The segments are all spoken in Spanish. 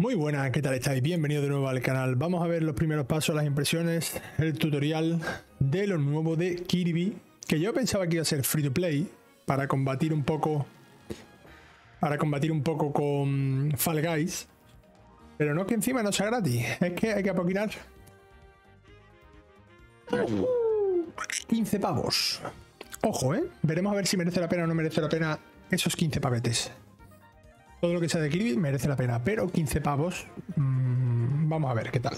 Muy buenas, ¿qué tal estáis? Bienvenidos de nuevo al canal. Vamos a ver los primeros pasos, las impresiones, el tutorial de lo nuevo de Kirby, que yo pensaba que iba a ser free to play para combatir un poco para combatir un poco con Fall Guys, pero no que encima no sea gratis, es que hay que apoquinar 15 pavos. Ojo, ¿eh? Veremos a ver si merece la pena o no merece la pena esos 15 pavetes. Todo lo que sea de Kirby merece la pena, pero 15 pavos, mmm, vamos a ver qué tal.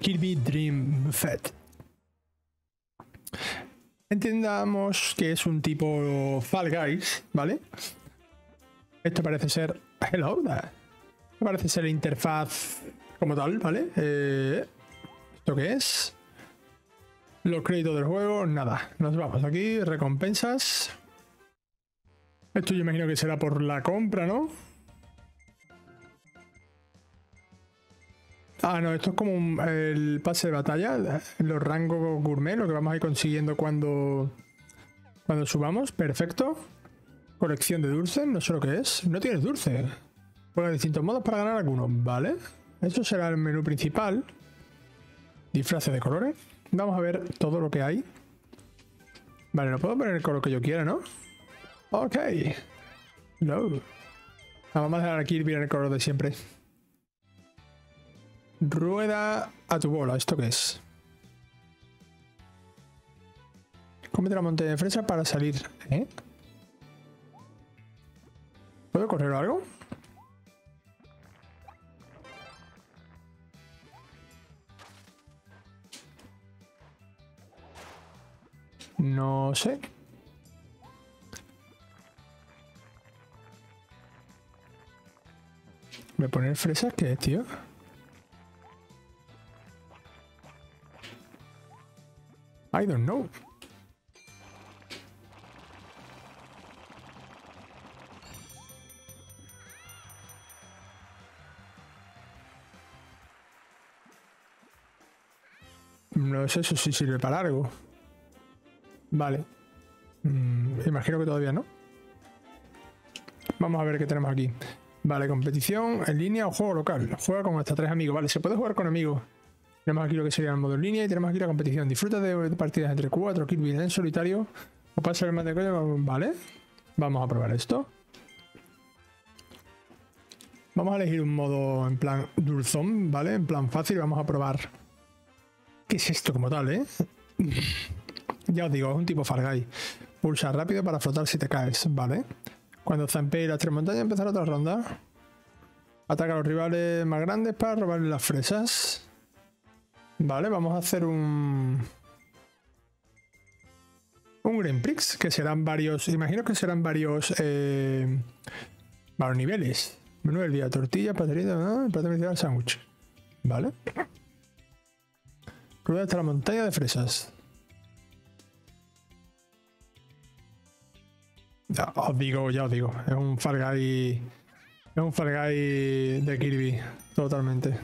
Kirby Dream Fed. Entendamos que es un tipo Fall Guys, ¿vale? Esto parece ser... Hello there. Parece ser interfaz como tal, ¿vale? Eh, ¿Esto qué es? Los créditos del juego, nada. Nos vamos aquí, recompensas. Esto yo imagino que será por la compra, ¿no? Ah, no, esto es como el pase de batalla, los rangos gourmet, lo que vamos a ir consiguiendo cuando, cuando subamos. Perfecto. Colección de dulces, no sé lo que es. No tienes dulce. Juega distintos modos para ganar algunos, ¿vale? Eso será el menú principal. Disfraces de colores. Vamos a ver todo lo que hay. Vale, no puedo poner el color que yo quiera, ¿no? Ok. No. Vamos a dejar aquí ir el color de siempre. Rueda a tu bola. ¿Esto qué es? Cómete la montaña de fresa para salir. ¿Eh? ¿Puedo correr algo? No sé. ¿Me poner fresas qué tío? I don't know. No sé si sirve para algo. Vale. Mm, imagino que todavía no. Vamos a ver qué tenemos aquí. Vale, competición en línea o juego local. Juega con hasta tres amigos. Vale, se puede jugar con amigos. Tenemos aquí lo que sería el modo en línea y tenemos aquí la competición. Disfruta de partidas entre cuatro Kirby en solitario o pasa el más de Vale, vamos a probar esto. Vamos a elegir un modo en plan dulzón, ¿vale? En plan fácil. Vamos a probar. ¿Qué es esto como tal, eh? ya os digo, es un tipo Fargay. Pulsa rápido para flotar si te caes, ¿vale? Cuando zampee las tres montañas, empezar otra ronda. Ataca a los rivales más grandes para robarle las fresas. Vale, vamos a hacer un... Un Grand Prix, que serán varios... Imagino que serán varios... Eh, varios niveles. Menú del día, tortilla, paterita, ¿no? sándwich. Vale. Rueda hasta la montaña de fresas. Os digo, ya os digo. Es un Far Es un Far de Kirby. Totalmente.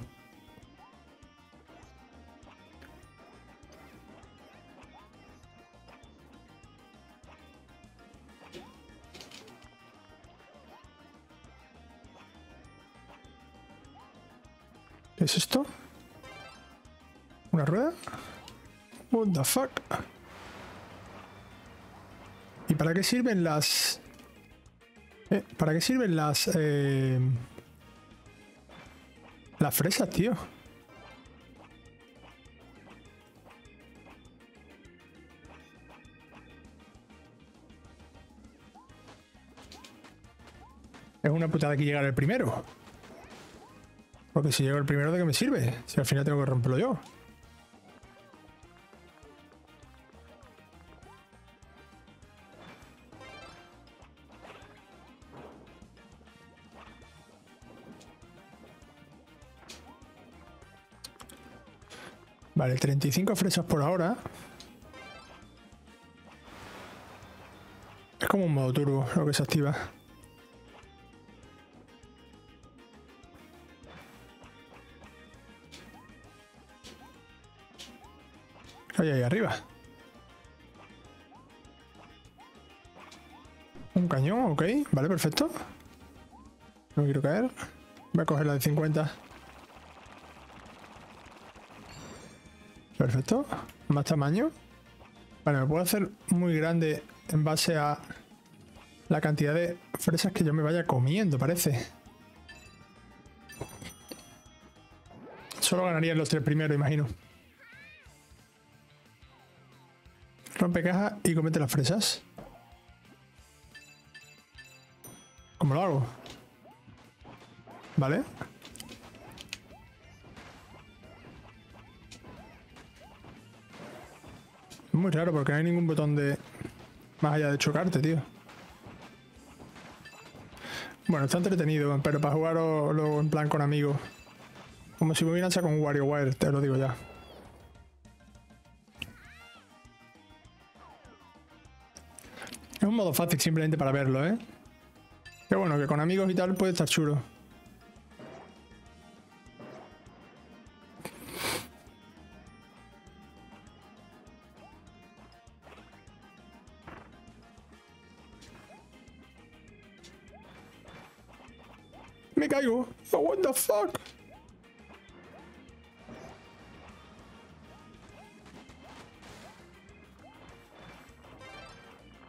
¿Qué es esto? ¿Una rueda? What the fuck? ¿Y para qué sirven las... Eh, ¿Para qué sirven las... Eh, las fresas, tío? Es una putada que llegar el primero. Porque si llego el primero, ¿de qué me sirve? Si al final tengo que romperlo yo. Vale, 35 fresas por ahora. Es como un modo turbo lo que se activa. Hay ahí arriba. Un cañón, ok. Vale, perfecto. No quiero caer. Voy a coger la de 50. Perfecto. Más tamaño. Vale, me puedo hacer muy grande en base a la cantidad de fresas que yo me vaya comiendo, parece. Solo ganarían los tres primeros, imagino. Rompe caja y comete las fresas. ¿Cómo lo hago? ¿Vale? Es muy raro porque no hay ningún botón de... Más allá de chocarte, tío. Bueno, está entretenido, pero para jugarlo en plan con amigos. Como si me hubieran sacado un WarioWare, te lo digo ya. Es un modo fácil simplemente para verlo, ¿eh? Qué bueno, que con amigos y tal puede estar chulo.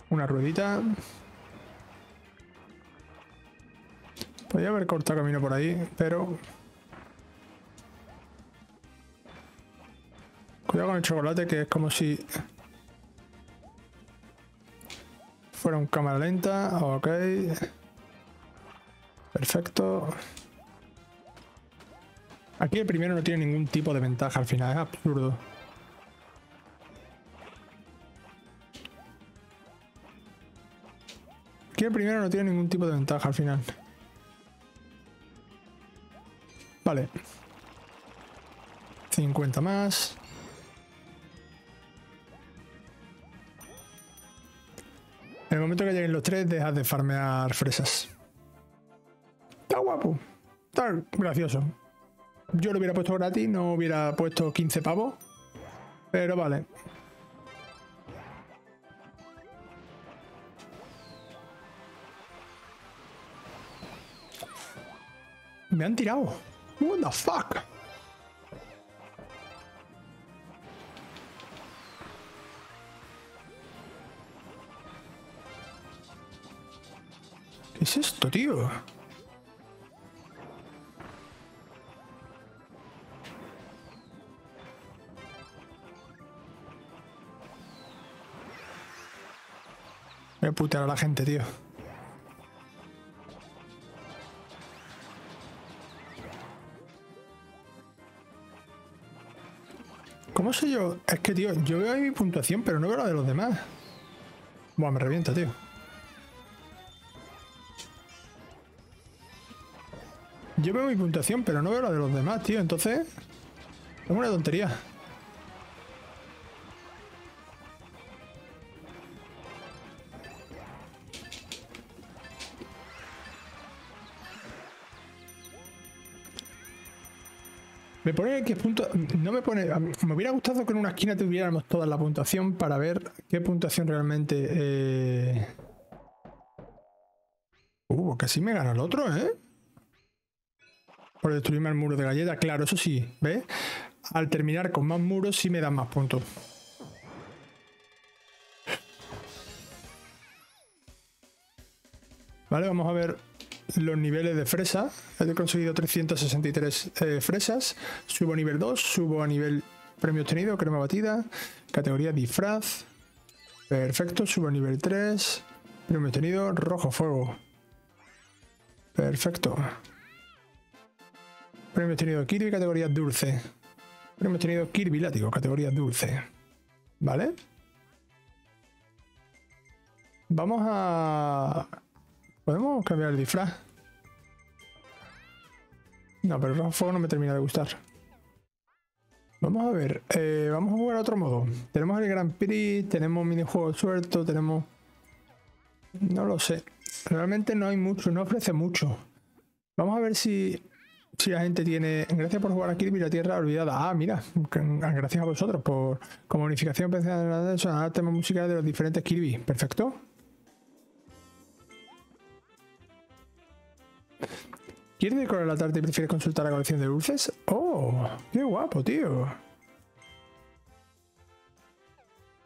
Una ruedita. Podría haber cortado camino por ahí, pero... Cuidado con el chocolate, que es como si... Fuera un cámara lenta. Ok. Perfecto. Aquí el primero no tiene ningún tipo de ventaja al final, es absurdo. Aquí el primero no tiene ningún tipo de ventaja al final. Vale. 50 más. En el momento que lleguen los tres, dejas de farmear fresas. Está guapo. Está gracioso. Yo lo hubiera puesto gratis, no hubiera puesto 15 pavos. Pero vale. Me han tirado. What the fuck? ¿Qué es esto, tío? Voy a la gente, tío. ¿Cómo sé yo? Es que, tío, yo veo mi puntuación, pero no veo la de los demás. Buah, me revienta, tío. Yo veo mi puntuación, pero no veo la de los demás, tío. Entonces, es una tontería. Me pone qué punto. No me pone. Me hubiera gustado que en una esquina tuviéramos toda la puntuación para ver qué puntuación realmente. Eh... Uh, casi me gana el otro, ¿eh? Por destruirme el muro de galleta. Claro, eso sí, ¿ves? Al terminar con más muros sí me dan más puntos. Vale, vamos a ver los niveles de fresa. He conseguido 363 eh, fresas. Subo a nivel 2, subo a nivel premio obtenido, crema batida, categoría disfraz. Perfecto, subo a nivel 3. Premio obtenido, rojo fuego. Perfecto. Premio obtenido Kirby, categoría dulce. Premio obtenido Kirby látigo, categoría dulce. ¿Vale? Vamos a ¿Podemos cambiar el disfraz? No, pero el fuego no me termina de gustar. Vamos a ver, eh, vamos a jugar a otro modo. Tenemos el Grand Prix, tenemos minijuegos sueltos, tenemos... No lo sé. Realmente no hay mucho, no ofrece mucho. Vamos a ver si, si la gente tiene... Gracias por jugar a Kirby la Tierra Olvidada. Ah, mira, gracias a vosotros por... Como unificación de tema música de los diferentes Kirby. Perfecto. ¿Quieres decorar la tarta y prefieres consultar la colección de dulces? ¡Oh! ¡Qué guapo, tío!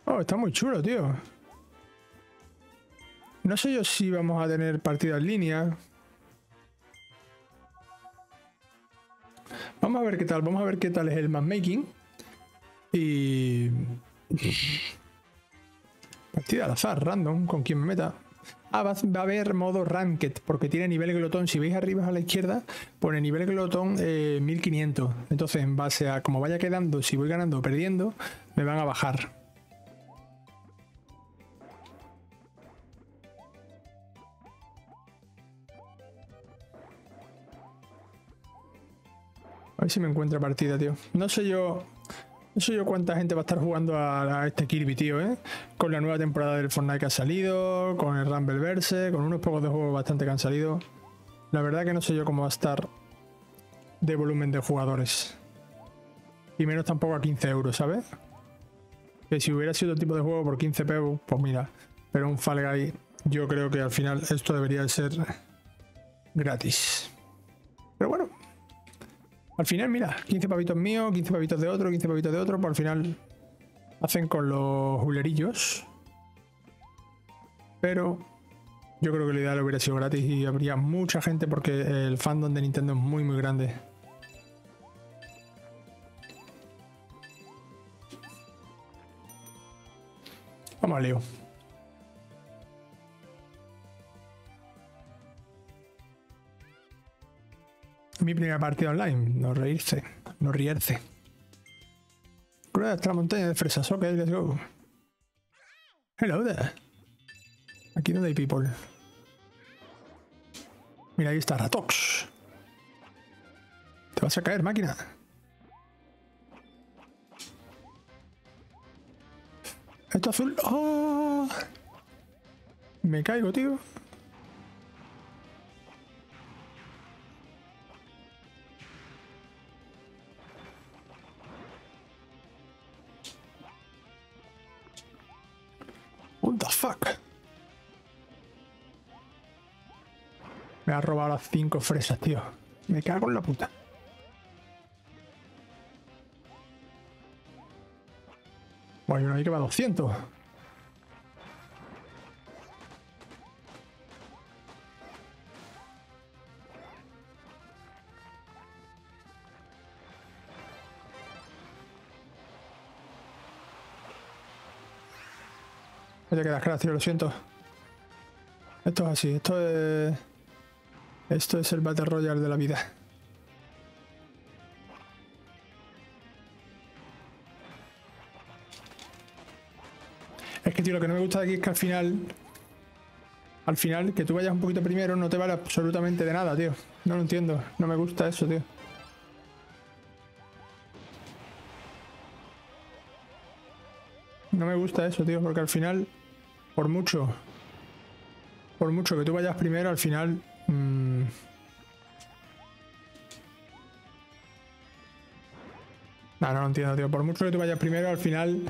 Oh, está muy chulo, tío. No sé yo si vamos a tener partida en línea. Vamos a ver qué tal, vamos a ver qué tal es el matchmaking. Y... Partida al azar, random, con quien me meta. Ah, va, a haber modo ranked, porque tiene nivel glotón. Si veis arriba a la izquierda, pone nivel glotón 1500. Eh, Entonces, en base a como vaya quedando, si voy ganando o perdiendo, me van a bajar. A ver si me encuentra partida, tío. No sé yo no sé yo cuánta gente va a estar jugando a, este Kirby, tío, ¿eh? Con la nueva temporada del Fortnite que ha salido, con el Rumbleverse, con unos pocos de juegos bastante que han salido. La verdad que no sé yo cómo va a estar de volumen de jugadores. Y menos tampoco a 15 euros, ¿sabes? Que si hubiera sido otro tipo de juego por 15 pesos, pues mira. Pero un Fall Guy, yo creo que al final esto debería ser gratis. Al final, mira, 15 pavitos míos, 15 pavitos de otro, 15 pavitos de otro, por al final hacen con los julerillos. Pero yo creo que la ideal hubiera sido gratis y habría mucha gente porque el fandom de Nintendo es muy muy grande. Vamos a Leo. Mi primera partida online. No reírse. No rierse. Cruda hasta la montaña de fresas. Ok, let's go. Hello there. Aquí donde hay people. Mira, ahí está Ratox. Te vas a caer, máquina. Esto azul. ¡Oh! Me caigo, tío. The fuck? Me ha robado las cinco fresas, tío. Me cago en la puta. Bueno, ahí que va 200. Me quedas gracias, lo siento. Esto es así, esto es... Esto es el Battle Royale de la vida. Es que, tío, lo que no me gusta de aquí es que al final... Al final, que tú vayas un poquito primero no te vale absolutamente de nada, tío. No lo entiendo. No me gusta eso, tío. No me gusta eso, tío, porque al final por mucho, por mucho que tú vayas primero, al final... Mmm, no, no entiendo, tío. Por mucho que tú vayas primero, al final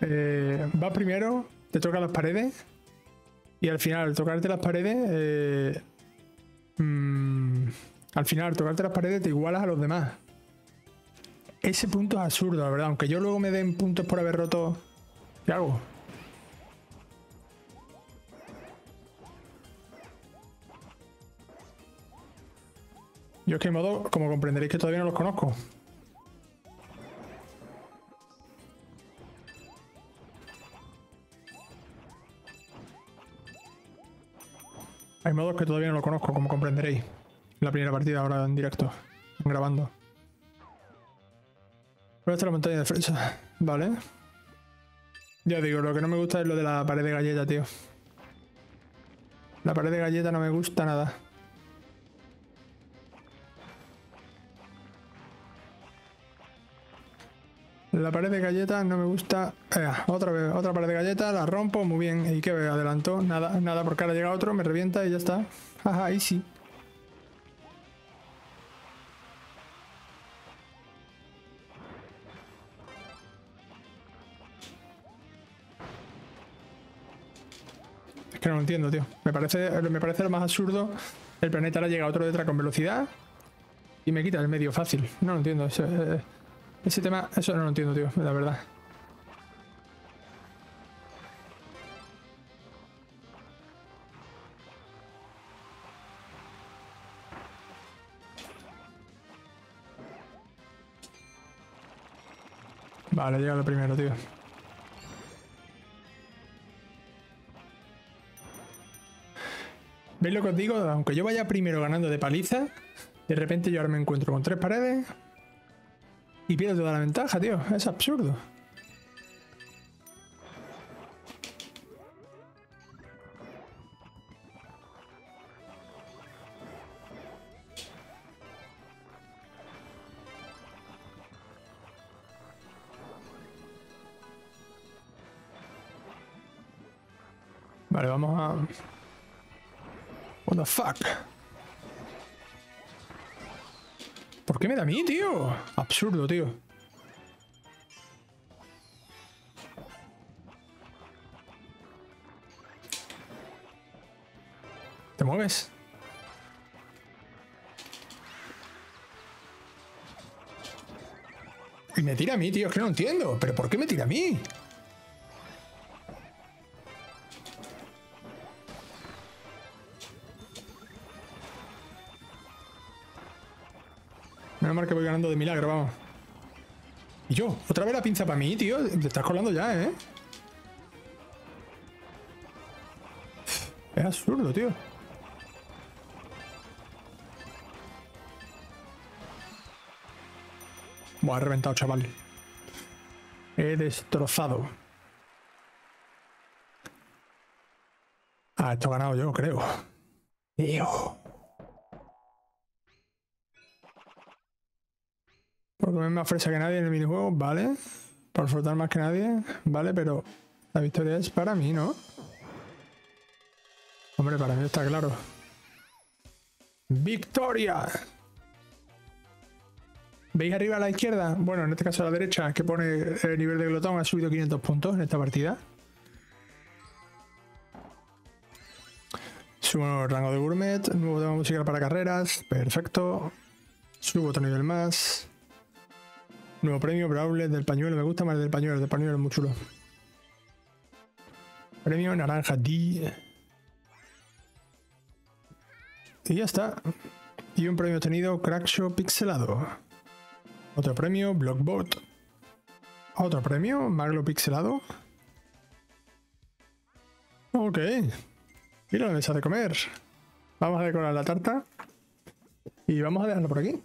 eh, vas primero, te toca las paredes y al final, al tocarte las paredes, eh, mm, al final, al tocarte las paredes, te igualas a los demás. Ese punto es absurdo, la verdad. Aunque yo luego me den puntos por haber roto... ¿Qué hago? Yo es que modo, como comprenderéis que todavía no los conozco. Hay modos que todavía no los conozco, como comprenderéis. La primera partida ahora en directo, grabando. Esta es la montaña de fresa. Vale. Ya digo, lo que no me gusta es lo de la pared de galleta, tío. La pared de galleta no me gusta nada. La pared de galletas no me gusta. Eh, otra vez, otra pared de galletas, la rompo, muy bien. ¿Y qué adelantó? Nada, nada, porque ahora llega otro, me revienta y ya está. Ajá, sí. Es que no lo entiendo, tío. Me parece, me parece lo más absurdo. El planeta ahora llega otro detrás con velocidad Y me quita el medio fácil. No lo entiendo. Ese, eh, ese tema, eso no lo entiendo, tío, la verdad. Vale, llega lo primero, tío. ¿Veis lo que os digo? Aunque yo vaya primero ganando de paliza, de repente yo ahora me encuentro con tres paredes y pierdo toda la ventaja, tío. Es absurdo. Vale, vamos a... What the fuck? ¿Por qué me da a mí, tío? Absurdo, tío. ¿Te mueves? Y me tira a mí, tío. Es que no entiendo. ¿Pero por qué me tira a mí? Menos mal que voy ganando de milagro, vamos. Y yo, otra vez la pinza para mí, tío. Te estás colando ya, ¿eh? Es absurdo, tío. Buah, he reventado, chaval. He destrozado. Ah, esto he ganado yo, creo. Tío. Comer más fresa que nadie en el minijuego, vale. Por flotar más que nadie, vale, pero la victoria es para mí, ¿no? Hombre, para mí está claro. ¡Victoria! ¿Veis arriba a la izquierda? Bueno, en este caso a la derecha, que pone el nivel de glotón, ha subido 500 puntos en esta partida. Subo el rango de gourmet, nuevo tema musical para carreras, perfecto. Subo otro nivel más. Nuevo premio, Brawler del pañuelo. Me gusta más el del pañuelo, el del pañuelo es muy chulo. Premio naranja D. Y ya está. Y un premio obtenido, Crackshow pixelado. Otro premio, Blockbot. Otro premio, Maglo pixelado. Ok. Mira la mesa de comer. Vamos a decorar la tarta. Y vamos a dejarlo por aquí.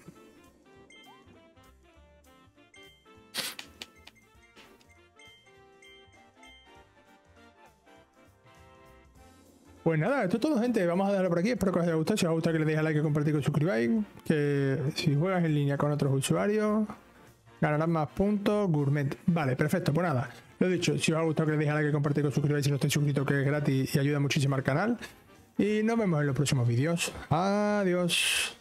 Pues nada, esto es todo, gente. Vamos a dejarlo por aquí. Espero que os haya gustado. Si os ha gustado, que le deis a like, que compartir, que suscribáis. Que si juegas en línea con otros usuarios, ganarás más puntos. Gourmet. Vale, perfecto. Pues nada, lo dicho. Si os ha gustado, que le deis a like, que compartir, que suscribáis si no estáis suscritos, que es gratis y ayuda muchísimo al canal. Y nos vemos en los próximos vídeos. Adiós.